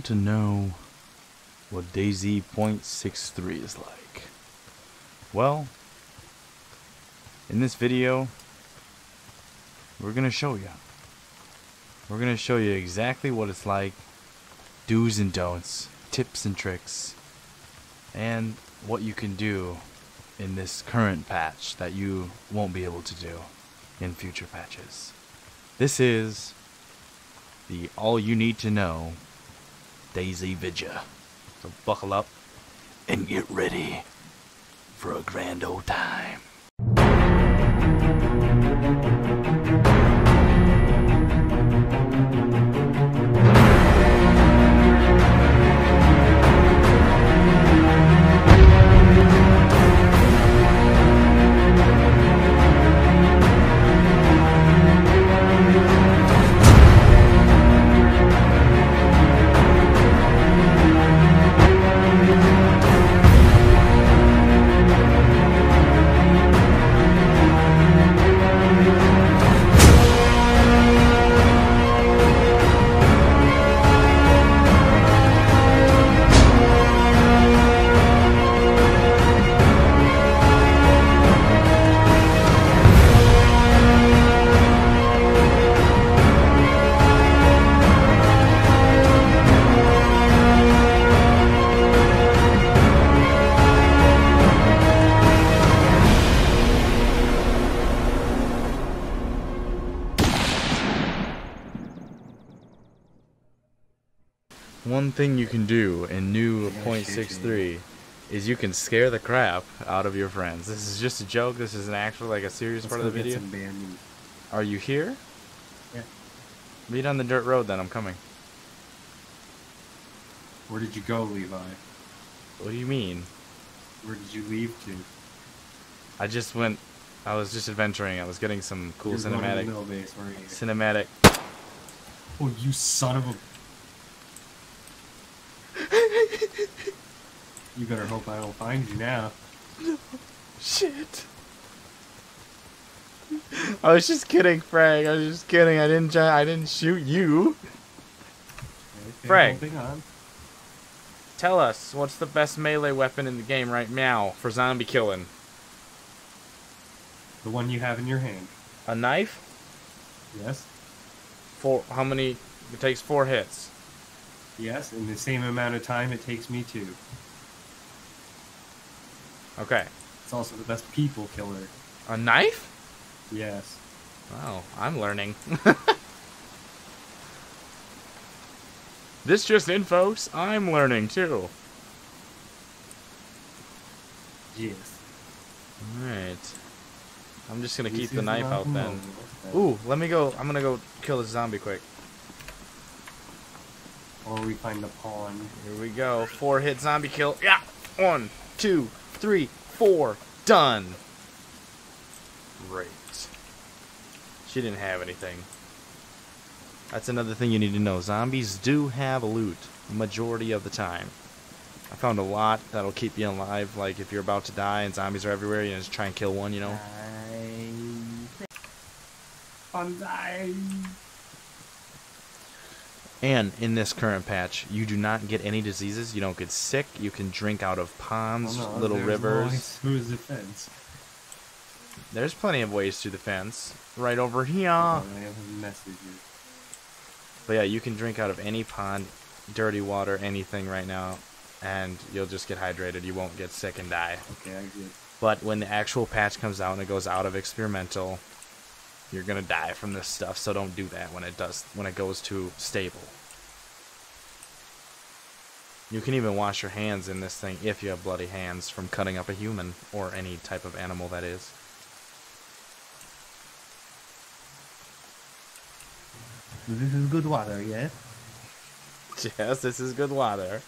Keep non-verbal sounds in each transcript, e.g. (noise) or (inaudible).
Want to know what DayZ .63 is like? Well, in this video, we're gonna show you. We're gonna show you exactly what it's like, do's and don'ts, tips and tricks, and what you can do in this current patch that you won't be able to do in future patches. This is the all you need to know DayZ Vidya. So buckle up and get ready for a grand old time. Thing you can do in new .63 is you can scare the crap out of your friends. This is just a joke. This is an actual, like a serious Let's part of the video. some band meat. Are you here? Yeah. Meet on the dirt road then. I'm coming. Where did you go, Levi? What do you mean? Where did you leave to? I just went. I was just adventuring. I was getting some cool You're going to the cinematic, base, you? cinematic. Oh, you son of a! You better hope I don't find you now. No. Shit. I was just kidding, Frank. I was just kidding. I didn't. Try, I didn't shoot you. Okay, Frank. On. Tell us what's the best melee weapon in the game right now for zombie killing? The one you have in your hand. A knife? Yes. For how many? It takes four hits. Yes. In the same amount of time it takes me to. Okay. It's also the best people killer. A knife? Yes. Wow, I'm learning. (laughs) this just in, folks. I'm learning too. Yes. Alright. I'm just gonna keep the knife out then. Ooh, let me go. I'm gonna go kill this zombie quick. Or we find the pawn. Here we go. Four hit zombie kill. Yeah! One, two, three, four. Done! Great. She didn't have anything. That's another thing you need to know. Zombies do have loot, majority of the time. I found a lot that'll keep you alive, like if you're about to die and zombies are everywhere, you just try and kill one, you know? Bonsai. And in this current patch, you do not get any diseases. You don't get sick. You can drink out of ponds, Oh, no, little rivers. Who's defense? There's plenty of ways to the fence. Right over here. Oh, I have a message here. But yeah, you can drink out of any pond, dirty water, anything right now, and you'll just get hydrated. You won't get sick and die. Okay, I get. But when the actual patch comes out and it goes out of experimental, you're gonna die from this stuff. So don't do that when it does when it goes to stable. You can even wash your hands in this thing if you have bloody hands from cutting up a human or any type of animal that is. This is good water, yes? (laughs) Yes, this is good water.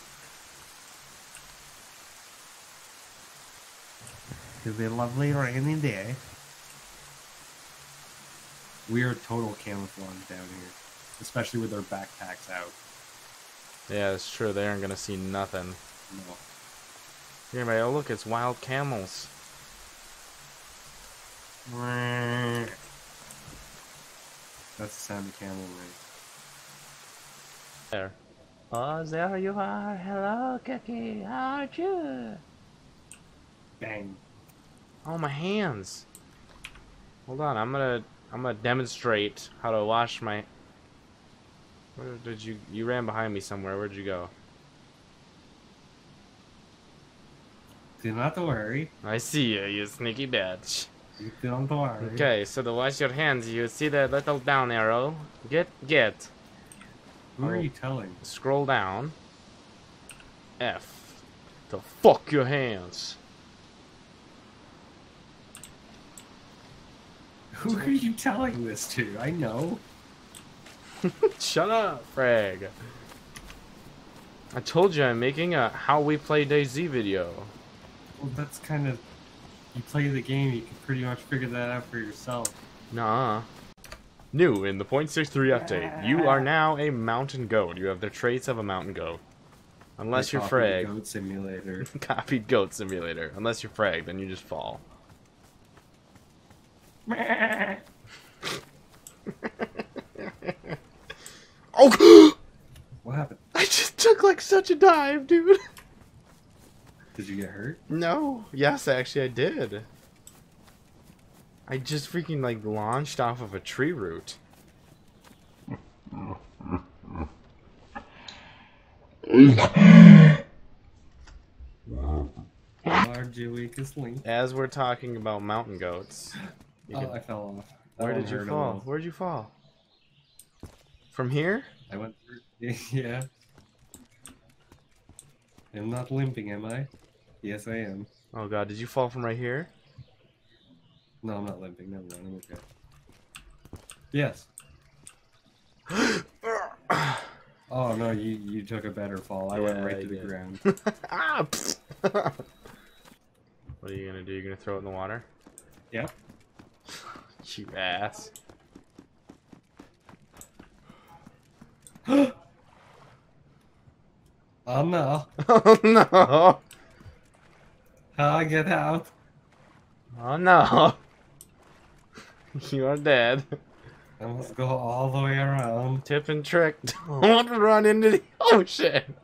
It's a lovely rainy day. We are total camouflage down here, especially with our backpacks out. Yeah, it's true. They aren't gonna see nothing. No. Here, everybody, oh look, it's wild camels. That's the sound of camel race. There. Oh, there you are. Hello, Cookie. How are you? Bang. Oh, my hands. Hold on, I'm gonna I'm gonna demonstrate how to wash my. Where did you you ran behind me somewhere? Where'd you go? Do not worry. I see you, you sneaky bitch. Don't worry. Okay, so to wash your hands, you see that little down arrow. Get get. Who are you telling? Scroll down. F. To fuck your hands. Who are you telling this to? I know. (laughs) Shut up, Frag. I told you I'm making a how we play DayZ video. Well, that's kind of. You play the game, you can pretty much figure that out for yourself. Nah. New in the .63 update, you are now a mountain goat. You have the traits of a mountain goat. Unless you're frag. Goat Simulator. (laughs) Copied goat simulator. Unless you're frag, then you just fall. Oh! (laughs) what happened? I just took like such a dive, dude. Did you get hurt? No. Yes, actually, I did. I just freaking like launched off of a tree root. Weakest link. As we're talking about mountain goats, you Oh, can- I fell off. That where did you fall? almost. Where'd you fall? From here? I went through. (laughs) Yeah. I'm not limping, am I? Yes, I am. Oh god, did you fall from right here? No, I'm not limping. Never mind. I'm okay. Yes. (gasps) Oh no, you you took a better fall. I went right I to the ground. (laughs) ah! (laughs) what are you gonna do? You gonna throw it in the water? Yep. You ass. (gasps) Oh no! (laughs) Oh no! How I get out? Oh no! (laughs) You are dead. I must go all the way around. Tip and trick. (laughs) Don't run into the ocean.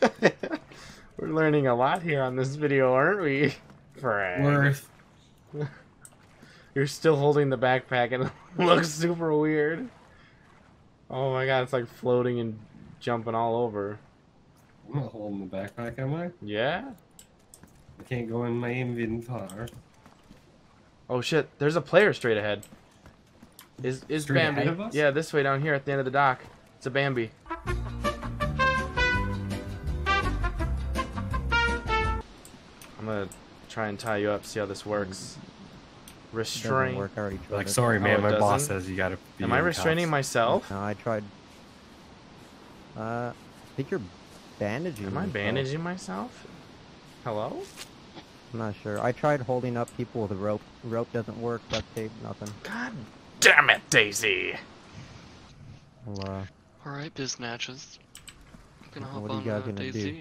We're learning a lot here on this video, aren't we? Frank. Worth. You're still holding the backpack and (laughs) it looks super weird. Oh my god, it's like floating and jumping all over. I'm not holding the backpack, am I? Yeah? I can't go in my inventory. Oh shit, there's a player straight ahead. Is is Straight Bambi? ahead of us? Yeah, this way down here at the end of the dock. It's a Bambi. I'm gonna try and tie you up, see how this works. Doesn't Restrain. work. I already tried Like, it. sorry, Oh, man. it my boss doesn't? says you gotta. Be Am I restraining cuffs. myself? No, I tried. Uh, I think you're bandaging. Am I yourself. bandaging myself? Hello? I'm not sure. I tried holding up people with a rope. Rope doesn't work. Duct tape, nothing. God damn it, DayZ! Well, uh, Alright, biznatches. Gonna What are you on guys uh, gonna do?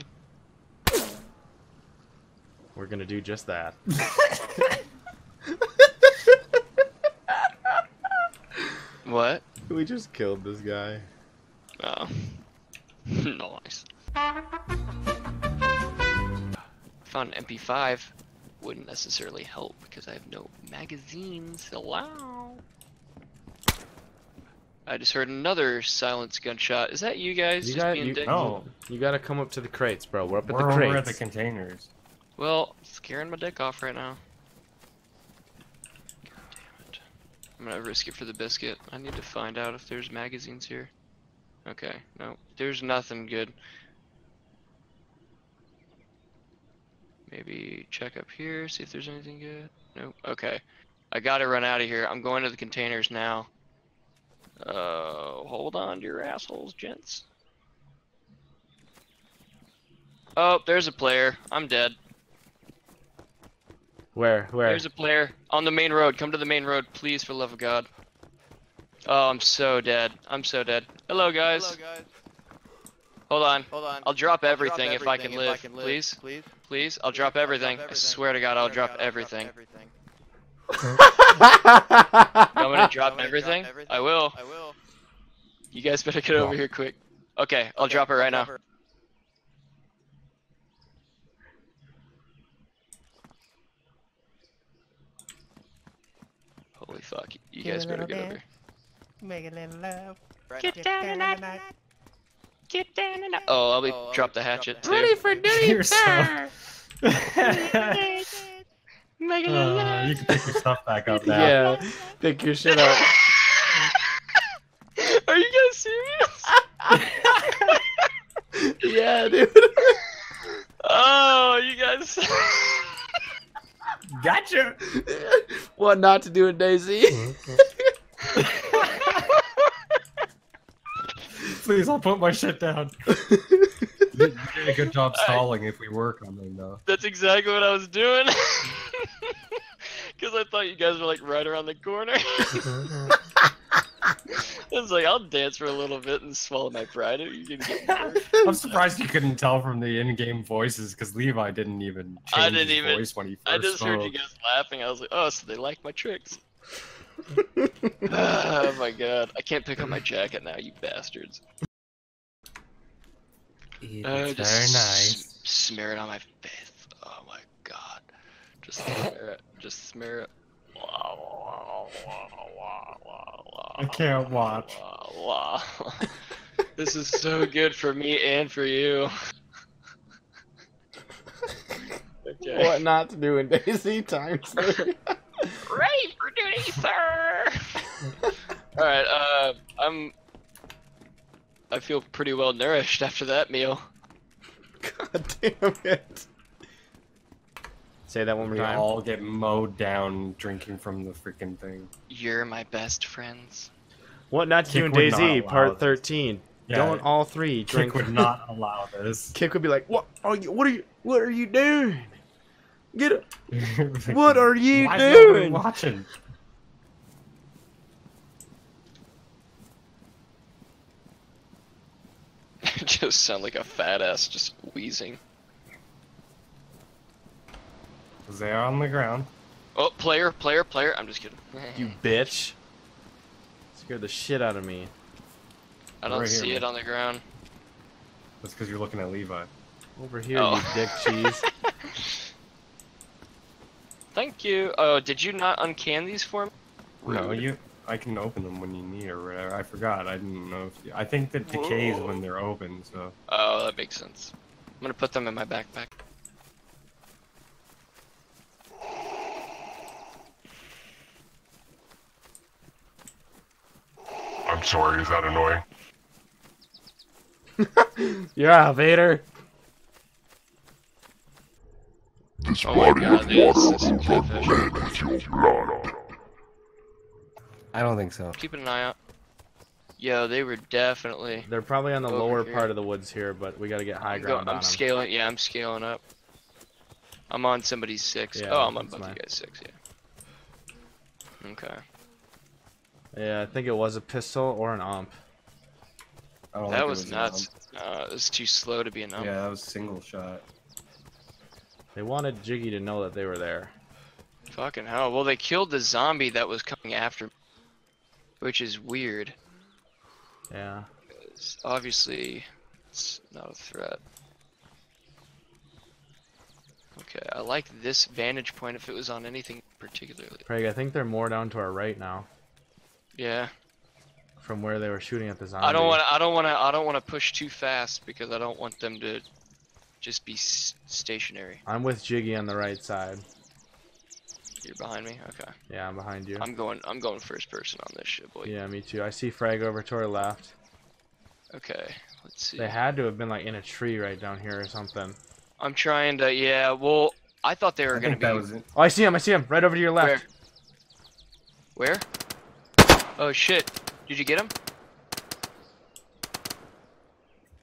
We're gonna do just that. (laughs) What? we just killed this guy. Oh. (laughs) nice. Found an MP5. Wouldn't necessarily help because I have no magazines. Hello? I just heard another silence gunshot. Is that you guys You just got being you. No. you gotta come up to the crates, bro. We're up at We're the over at crates. the containers. Well, scaring my dick off right now. God damn it. I'm gonna risk it for the biscuit. I need to find out if there's magazines here. Okay, no, there's nothing good. Maybe check up here, see if there's anything good. Nope, okay. I gotta run out of here. I'm going to the containers now. Uh, hold on to your assholes, gents. Oh, there's a player. I'm dead. Where? Where? There's a player on the main road. Come to the main road, please, for the love of God. Oh, I'm so dead. I'm so dead. Hello, guys. Hello, guys. Hold on. Hold on. I'll drop I'll everything, if I can live. Please, Please. please. I'll drop everything. I swear to God, I'll drop everything. I'm gonna drop Want me to everything? drop I will. I will. You guys better get over here quick. Okay, I'll drop it right now. Holy fuck, you Give guys better get dance. over. Make a little love. Get down tonight. Get down and Oh, I'll be drop the hatchet too. for (laughs) You're so- (laughs) Make a little Uh, love. you can pick your stuff back up now. Yeah, pick your shit up. (laughs) Are you guys serious? yeah, dude. Oh, you guys. Gotcha. What not to do in DayZ? (laughs) Please, I'll put my shit down. (laughs) you did a good job stalling if we were coming, though. That's exactly what I was doing. (laughs) Because I thought you guys were like right around the corner. I was like, I'll dance for a little bit and swallow my pride. You can get. (laughs) I'm surprised you couldn't tell from the in-game voices because Levi didn't even change I didn't his even- voice when he first I just spoke. heard you guys laughing. I was like, oh, so they like my tricks. (laughs) oh my god. I can't pick up my jacket now, you bastards. It's Uh, very just nice. Smear it on my face. Oh my god. Just smear it. Just smear it. (laughs) I can't watch. (laughs) This is so good for me and for you. (laughs) Okay. what not to do in DayZ Time three. (laughs) Ready for duty, sir. All right. Uh, I'm. I feel pretty well nourished after that meal. God damn it. Say that one more We time. all get mowed down drinking from the freaking thing. You're my best friends. What not to do in Kick would not DayZ, part this. 13. Yeah, Don't all three drink. Kick would not allow this. (laughs) Kick would be like, "What are you? What are you? What are you doing? Get it! (laughs) What are you Why doing?" watching? (laughs) just sound like a fat ass just wheezing. 'Cause they are on the ground. Oh, player, player, player. I'm just kidding. You bitch! Scared the shit out of me. I don't Right here, see man. it on the ground. That's because you're looking at Levi. Over here, Oh. you dick cheese. (laughs) Thank you. Oh, did you not uncan these for me? No, you. I can open them when you need or whatever. I forgot. I didn't know. If you, I think that decays Whoa. when they're open. So Oh, that makes sense. I'm gonna put them in my backpack. I'm sorry, is that annoying? (laughs) yeah, Vader. This Oh body God, of water is will run red with your blood. I don't think so. Keeping an eye out. Yeah, they were definitely. They're probably on the lower here. part of the woods here, but we gotta get high I'm, go- ground I'm on them. scaling. Yeah, I'm scaling up. I'm on somebody's six. Yeah, oh, I'm on that's both mine. you guys six. Yeah. Okay. Yeah, I think it was a pistol or an ump. That think it was nuts. ump. Uh, it was too slow to be an ump. Yeah, that was single shot. They wanted Jiggy to know that they were there. Fucking hell. Well, they killed the zombie that was coming after me, which is weird. Yeah. 'cause obviously, it's not a threat. Okay, I like this vantage point if it was on anything particularly. Craig, I think they're more down to our right now Yeah. from where they were shooting at the zombie. I don't want to. I don't want to. I don't want to push too fast because I don't want them to just be s- stationary. I'm with Jiggy on the right side. You're behind me. Okay. Yeah, I'm behind you. I'm going. I'm going first person on this shit, boy. Yeah, me too. I see Frag over to our left. Okay. Let's see. They had to have been like in a tree right down here or something. I'm trying to. Yeah. Well, I thought they were I gonna be. Oh, I see him. I see him right over to your Where? left. Where? Oh shit! Did you get him?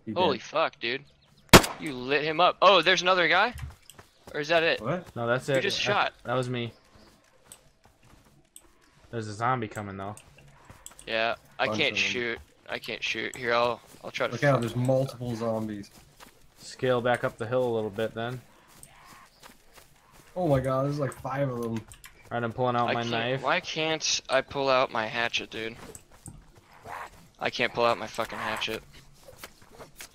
He Holy did. fuck, dude! You lit him up. Oh, there's another guy. Or is that it? What? No, that's You it. just That- shot. That was me. There's a zombie coming though. Yeah. I Bunch can't shoot. I can't shoot. Here, I'll. I'll try to. Look out! fuck- There's multiple zombies. Scale back up the hill a little bit then. Oh my god! There's like five of them. Alright, I'm pulling out I my knife. Why can't I pull out my hatchet, dude? I can't pull out my fucking hatchet.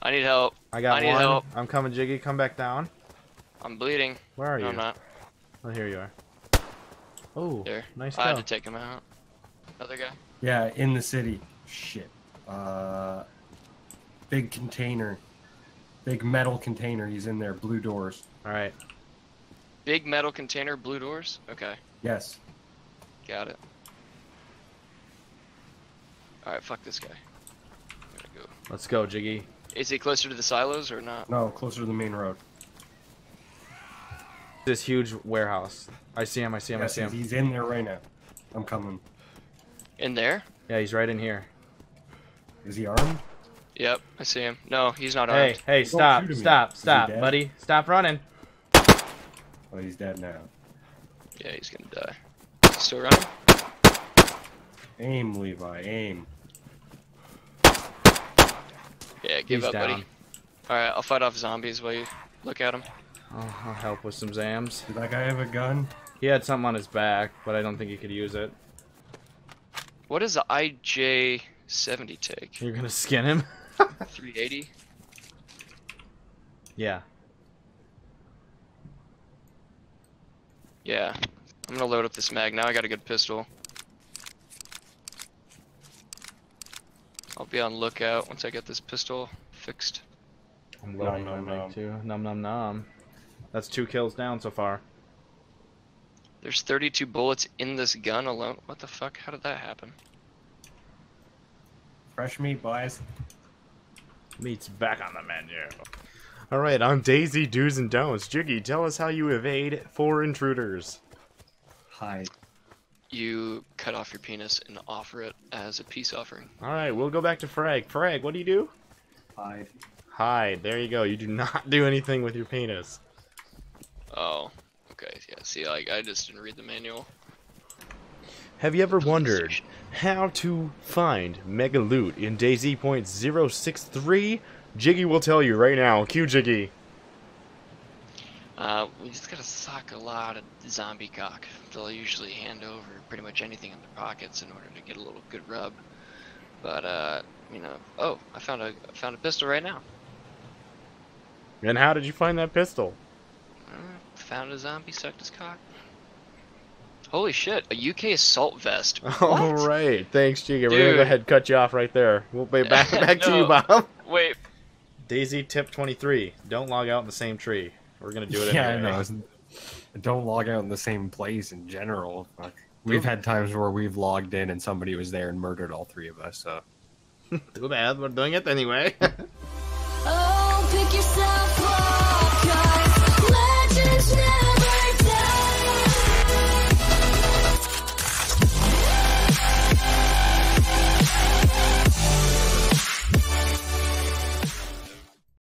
I need help. I got I need one. help. I'm coming, Jiggy. Come back down. I'm bleeding. Where are No, you? I'm not. Oh, here you are. Oh, There. nice I had to take him out. Other guy. Yeah, in the city. Shit. Uh, big container. Big metal container. He's in there. Blue doors. All right. Big metal container, blue doors. Okay, Yes. got it. All right, fuck this guy. Go. Let's go, Jiggy. Is he closer to the silos or not? No, closer to the main road. This huge warehouse. I see him. I see him. Yes, I see him. he's in there right now. I'm coming. In there? Yeah, he's right in here. Is he armed? Yep, I see him. No, he's not Hey, armed. hey, Don't stop, shoot at me. stop, stop, buddy. Stop running. Oh, he's dead now. Yeah, he's gonna die. Still running? Aim, Levi. Aim. Yeah, give He's up, down. buddy. Alright, I'll fight off zombies while you look at him. Oh, I'll help with some zams. Did that guy have a gun? He had something on his back, but I don't think he could use it. What does the IJ-70 take? You're gonna skin him? (laughs) 380? Yeah. Yeah. I'm gonna load up this mag. Now I got a good pistol. I'll be on lookout once I get this pistol fixed. I'm loading nom, my nom. mag too. Num num num. That's two kills down so far. There's 32 bullets in this gun alone. What the fuck? How did that happen? Fresh meat, boys. Meat's back on the menu. All right, on DayZ Do's and Don'ts, Jiggy, tell us how you evade four intruders. Hide. You cut off your penis and offer it as a peace offering. All right, we'll go back to Frag. Frag, what do you do? Hide. Hide. There you go. You do not do anything with your penis. Oh, okay. Yeah, see, like, I just didn't read the manual. Have you ever wondered how to find Mega Loot in DayZ Point 063? Jiggy will tell you right now. Cue Jiggy. Uh, we just gotta suck a lot of zombie cock. They'll usually hand over pretty much anything in their pockets in order to get a little good rub. But, uh, you know, oh, I found a I found a pistol right now. And how did you find that pistol? Uh, found a zombie sucked his cock. Holy shit, a UK assault vest. (laughs) All right, thanks, Jiggy. We're gonna go ahead and cut you off right there. We'll be back (laughs) back to you, Bob. Wait, DayZ tip 23. Don't log out in the same tree. We're gonna do it yeah, anyway. I know. Don't log out in the same place in general. Fuck. We've had times where we've logged in and somebody was there and murdered all three of us. So (laughs) Too bad. We're doing it anyway. (laughs) Oh, pick yourself up.